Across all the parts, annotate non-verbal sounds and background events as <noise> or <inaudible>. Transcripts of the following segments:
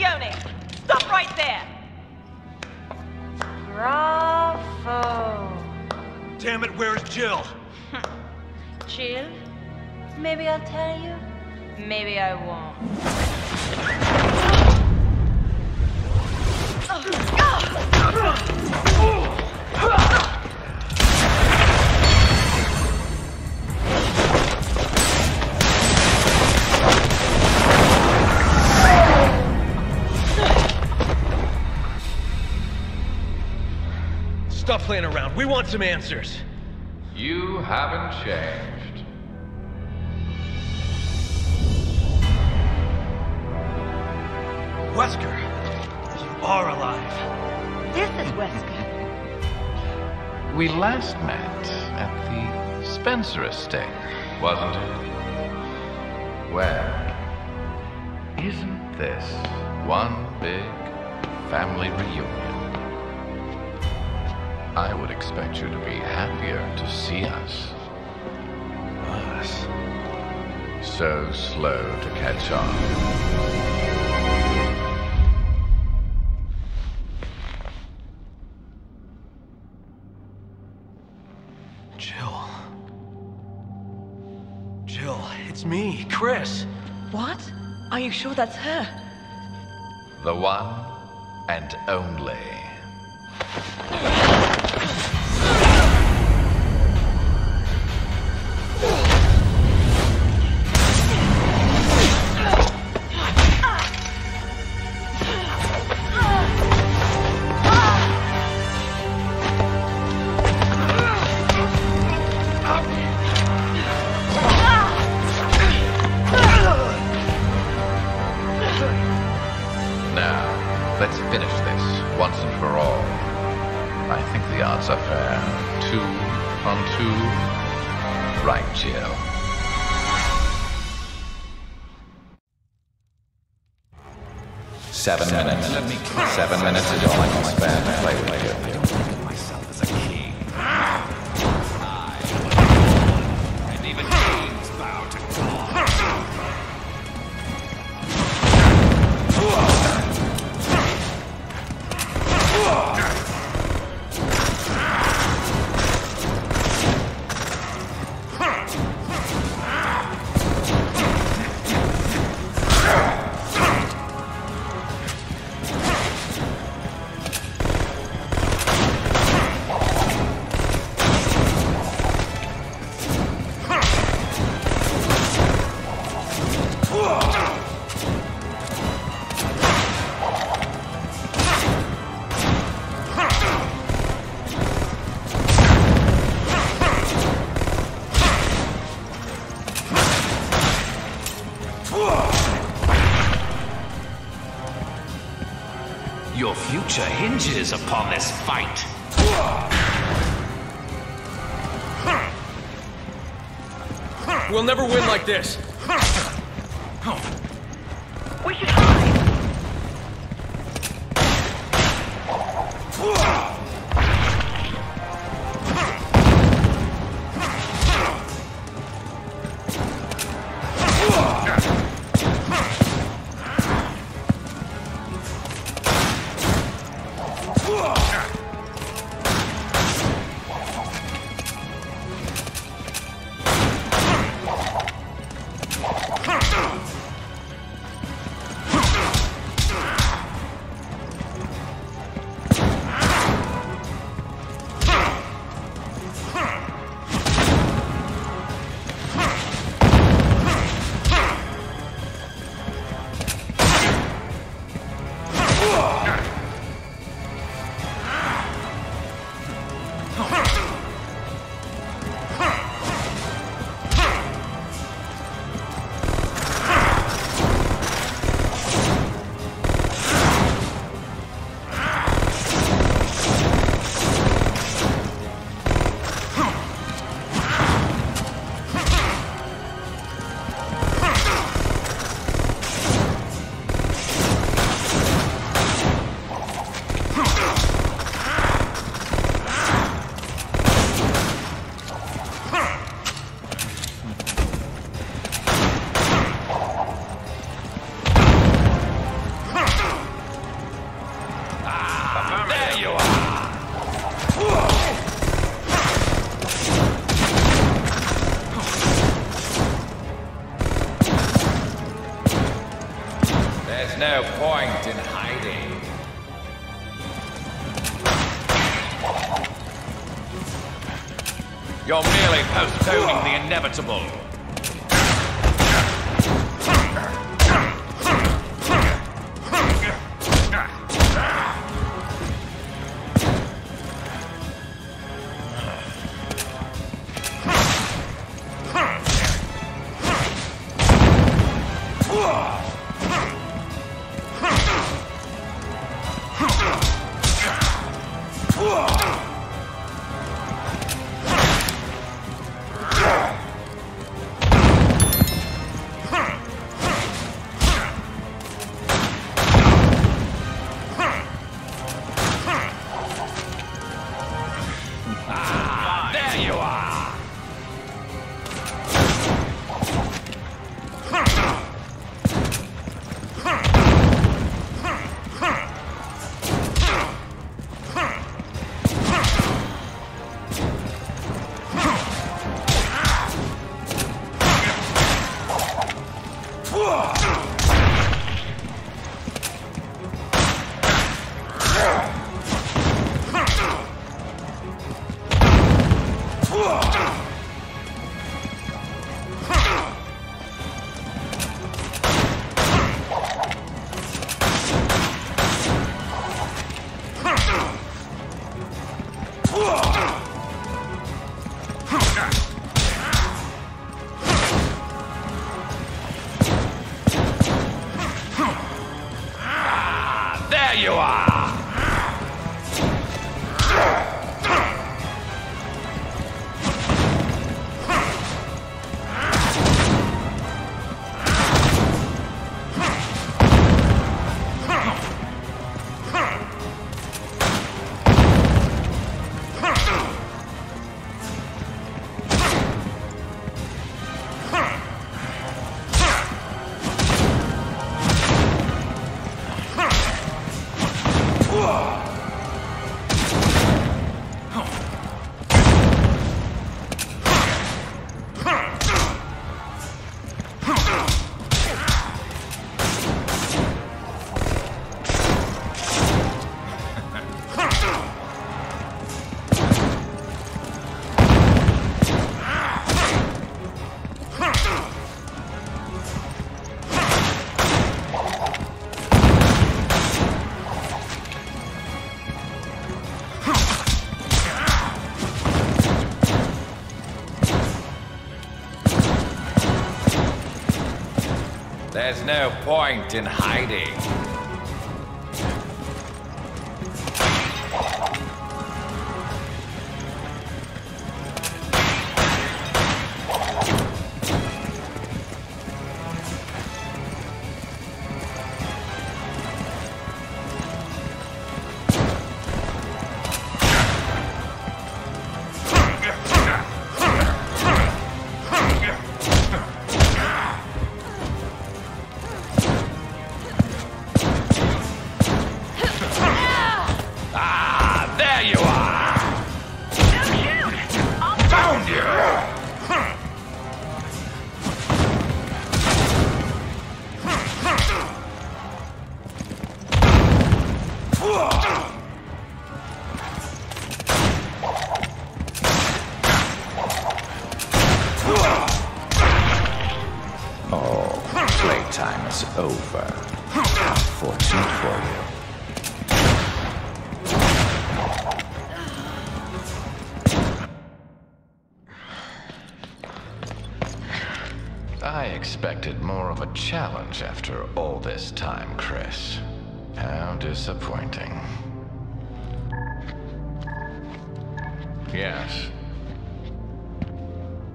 Leone! Stop right there! Bravo! Damn it, where's Jill? <laughs> Jill? Maybe I'll tell you. Maybe I won't. We want some answers. You haven't changed. Wesker, you are alive. This is Wesker. We last met at the Spencer estate, wasn't it? Well, isn't this one big family reunion? I would expect you to be happier to see us. Us. So slow to catch on. Jill. Jill, it's me, Chris. What? Are you sure that's her? The one and only. Once and for all. I think the odds are fair. Two on two. Right, Jill. Seven minutes. Seven minutes is all I can spare to play with you. Future hinges upon this fight. We'll never win like this. Point in hiding. You're merely postponing the inevitable. There's no point in hiding. Playtime is over. Fortunate for you. I expected more of a challenge after all this time, Chris. How disappointing. Yes.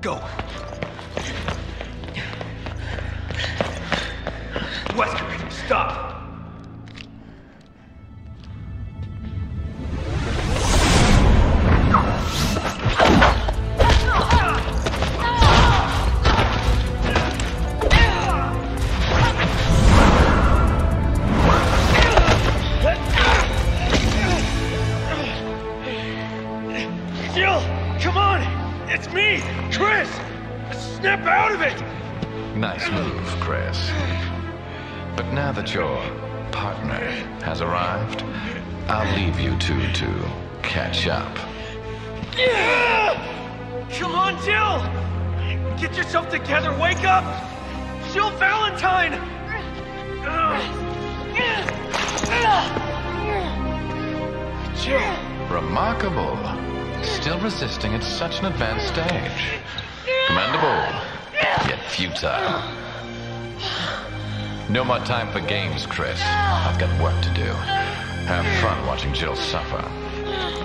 Go. Wesker, stop. Has arrived. I'll leave you two to catch up. Come on, Jill! Get yourself together, wake up! Jill Valentine! Jill! Remarkable. Still resisting at such an advanced stage. Commendable, yet futile. No more time for games, Chris. I've got work to do. Have fun watching Jill suffer.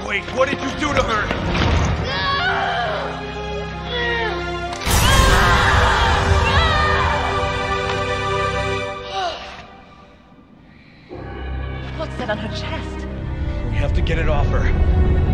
Wait, what did you do to her? What's that on her chest? We have to get it off her.